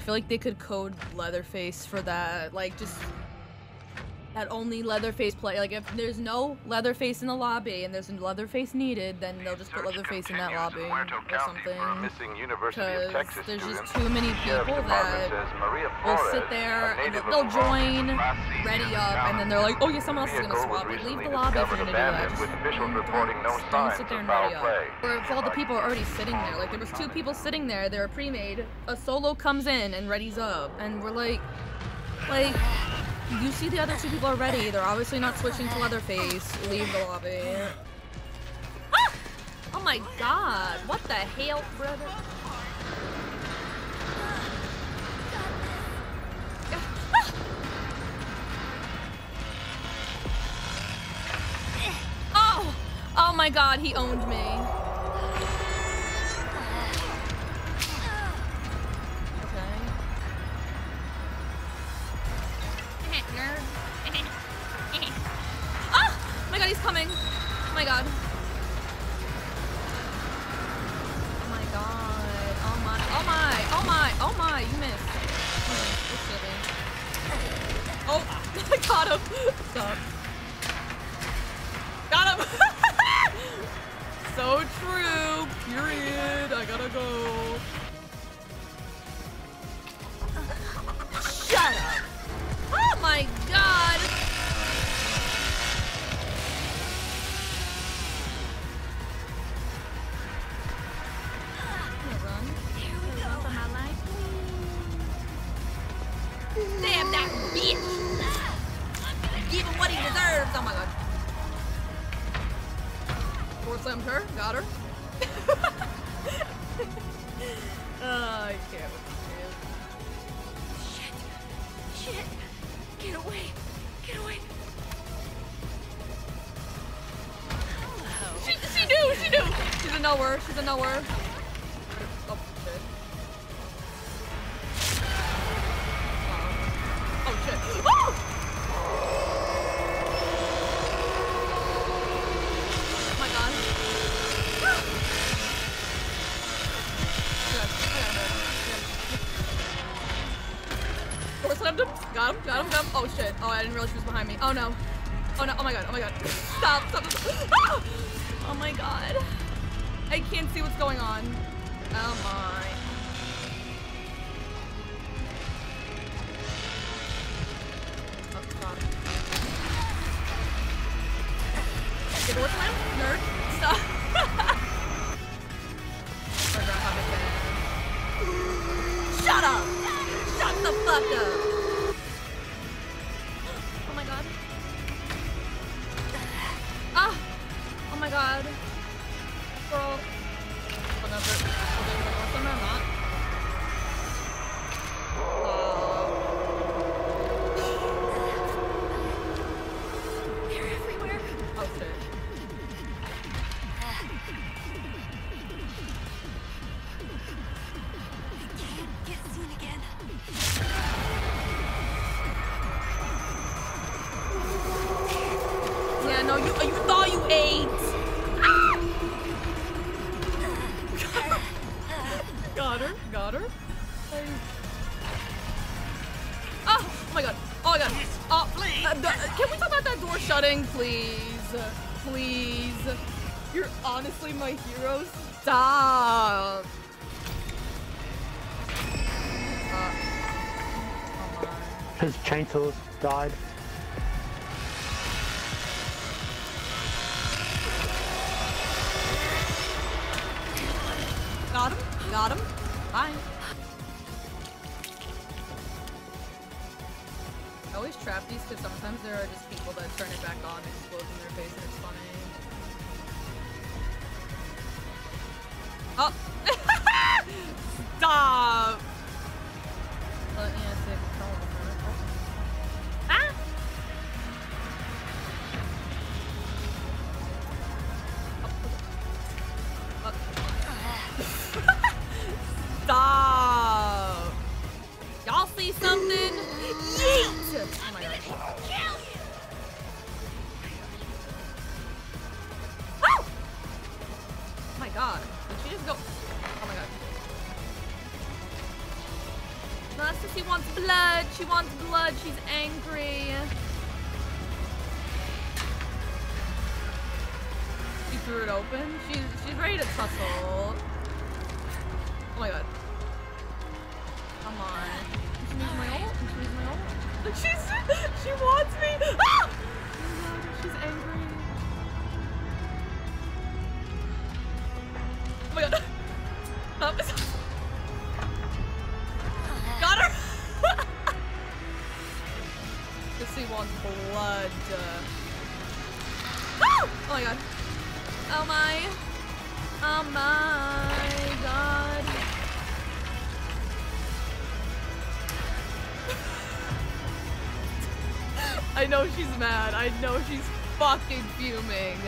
I feel like they could code Leatherface for that. Like, just that only Leatherface play. Like, if there's no Leatherface in the lobby and there's a Leatherface needed, then they'll just put Leatherface in that lobby or something. Because there's just too many people that will sit there and they'll, join, ready up, and then they're like, oh yeah, someone else is gonna swap. Like, leave the lobby if you're gonna do that. Just don't, don't sit there and ready up. Or if all the people are already sitting there, like there was two people sitting there, they were pre-made. A solo comes in and readies up, and we're like, like. You see the other two people already. They're obviously not switching to Leatherface. Leave the lobby. Ah! Oh my god. What the hell, brother? Oh! Oh my god, he owned me. Period. I gotta go. Shut up. Oh my god! Damn that bitch! Give him what he deserves! Oh my god. Four slammed her, got her. oh, I can't Shit! Shit! Get away! Get away! She, she knew! She knew! She's a knower. She's a knower. Oh shit. Oh, I didn't realize she was behind me. Oh no. Oh no. Oh my god. Oh my god. Stop. Stop. Ah! Oh my god. I can't see what's going on. Oh my. Oh, my god. Oh my god. Oh, uh, can we talk about that door shutting, please? Please. You're honestly my hero. Stop. Uh. His chainsaws died. Got him. Got him. Bye. Always trap these because sometimes there are just people that turn it back on, and explode in their face, and it's funny. Oh! Stop! She wants blood. She's angry. She threw it open. She's she's ready to tussle. My god. I know she's mad. I know she's fucking fuming.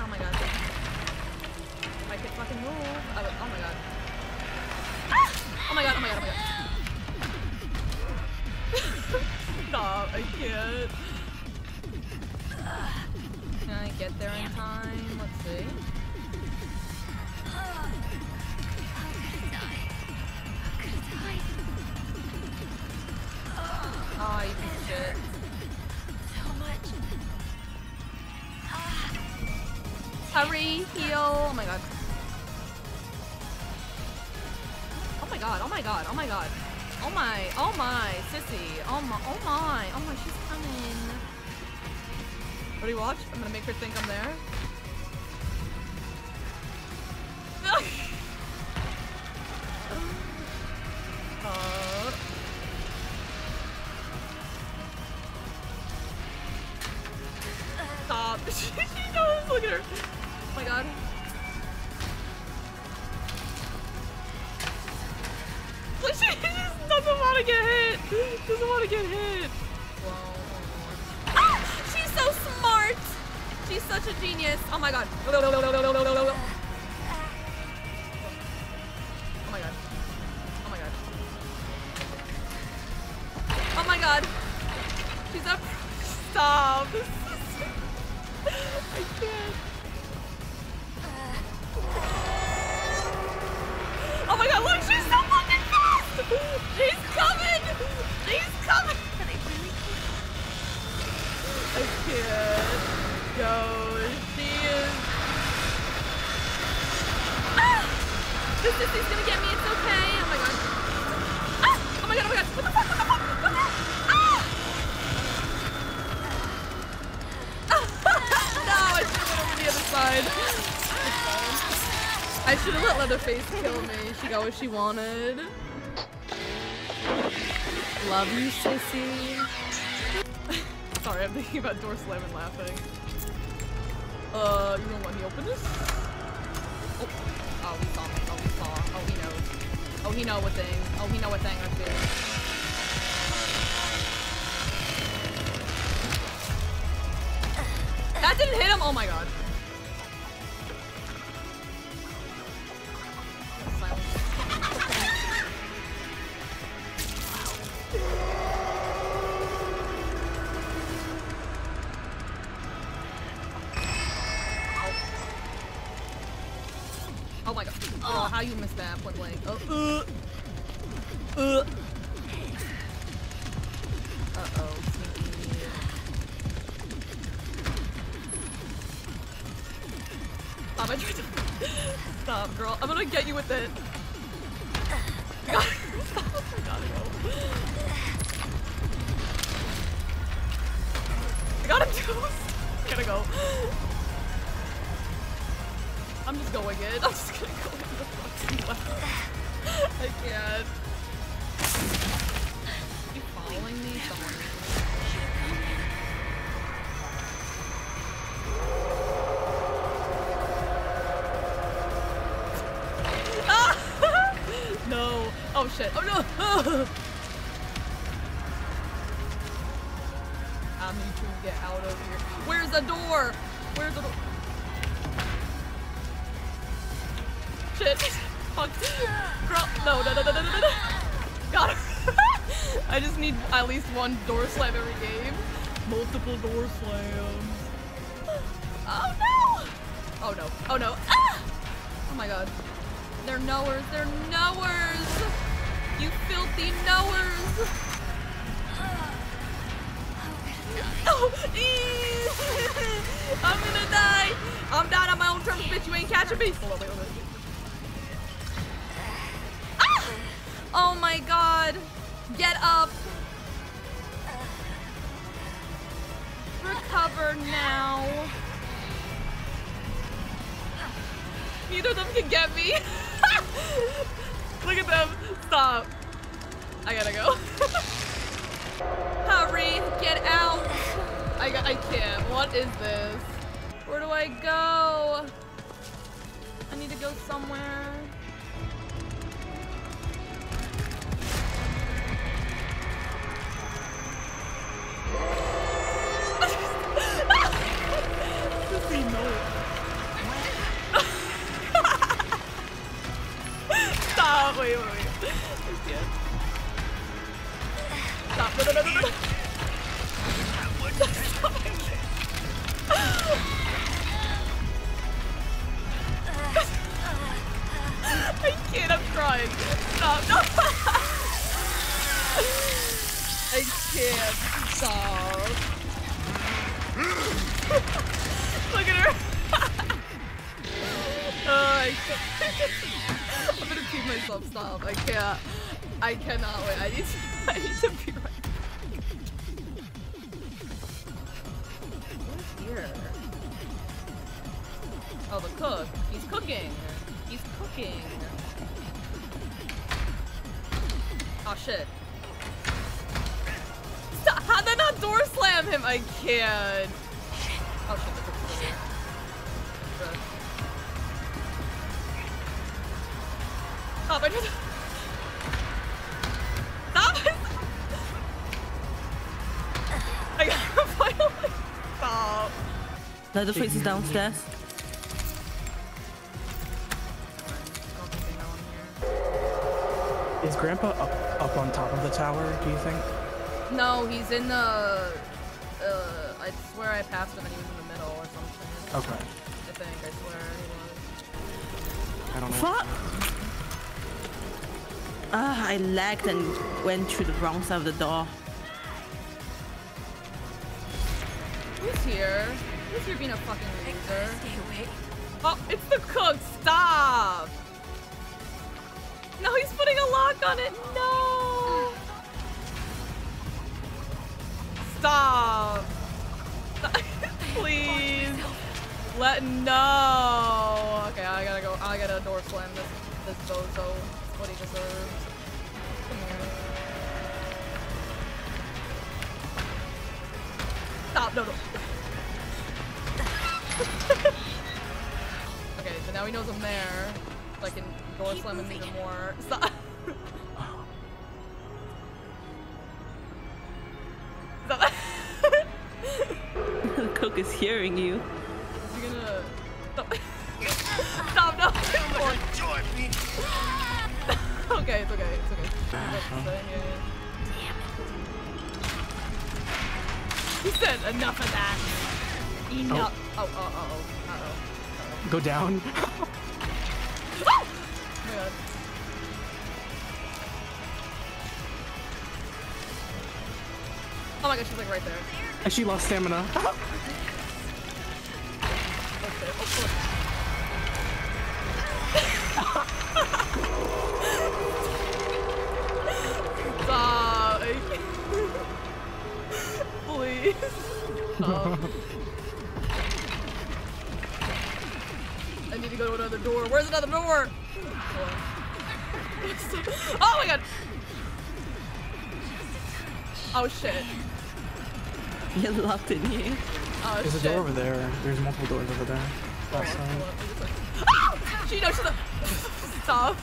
Oh my god. Fucking oh my god. Ah! Oh my god, oh my god, oh my god. Stop, I can't. Oh my god, oh my. Oh my, sissy. Oh my, oh my, oh my, she's coming. Ready, watch? I'm gonna make her think I'm there. uh, stop. she knows, look at her. Doesn't want to get hit. Ah! She's so smart. She's such a genius. Oh my god. Got what she wanted. Love you, sissy. Sorry, I'm thinking about door slam and laughing. Uh, you don't let me open this? Oh, oh, he saw me. Oh, he saw. Oh, he knows. Oh, he know what thing. Oh, he know what thing I'm doing. That didn't hit him. Oh my god. How you missed that point blank. Oh, uh. Uh. Uh-oh. Stop, I tried to... Stop, girl. I'm gonna get you with it. I gotta go. I got him too. I gotta go. I'm just going in. I'm just gonna go in. I can't. You following me? Ah! no. Oh shit. Oh no. I need to get out of here. Where's the door? Where's the door? At least one door slam every game. Multiple door slams. Oh no! Oh no. Oh no. Ah! Oh my god. They're knowers. They're knowers. You filthy knowers. Oh, I'm gonna die. I'm dying on my own terms, bitch. You ain't catching me. Hold on, wait, hold on. Ah! Oh my god. Get up. Now. Neither of them can get me. Look at them. Stop. I gotta go. Hurry, get out. I I can't. What is this? Where do I go? I need to go somewhere. I can't. Look at her. oh, I can't. I'm gonna pee myself. Stop. I can't. I cannot wait. I need to. I need to be right. Who's here? Oh, the cook. He's cooking. He's cooking. Oh shit. Door slam him? I can't. Oh shit, the cook's still here. Bruh. Stop, I just... Stop! I gotta finally... Stop. Leatherface is downstairs. I don't think they know I'm here. Is Grandpa up up on top of the tower? Do you think? No, he's in the... Uh, I swear I passed him and he was in the middle or something. Okay. I think, I swear he was. I don't know. Fuck! Ah, I lagged and went through the wrong side of the door. Who's here? Who's here being a fucking loser? Stay away. Oh, it's the cook. Stop. No, he's putting a lock on it. No. Stop. Please. Let no. Okay, I gotta go. I gotta door slam this this bozo. What he deserves. Come here. Stop. No, no. okay, so now he knows I'm there. So I can door slam him even more. Stop. the is hearing you. You're gonna stop. Stop! No! okay, it's okay. It's okay. That's the thing, yeah, yeah. He said enough of that. Enough. Oh, oh, oh, oh, uh oh. Go down. Oh my god. Oh my god, she's like right there. And she lost stamina. Stop. I need to go to another door. Where's another door? Hold on. Oh my god. Oh shit. You're locked in here. Oh There's a door over there. There's multiple doors over there. Last time. Ah! She knows she's a. Stop.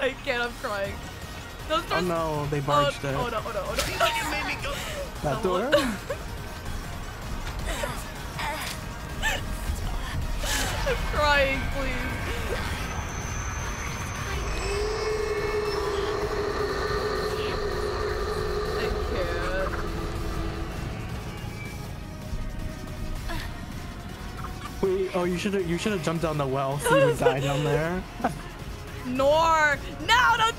I can't, I'm crying. Those Oh no, they Oh, barged oh it. no, oh no, oh no. That door? I'm please. I can't. Wait, oh you should have you should have jumped down the well so you would die down there. Nor. No, it!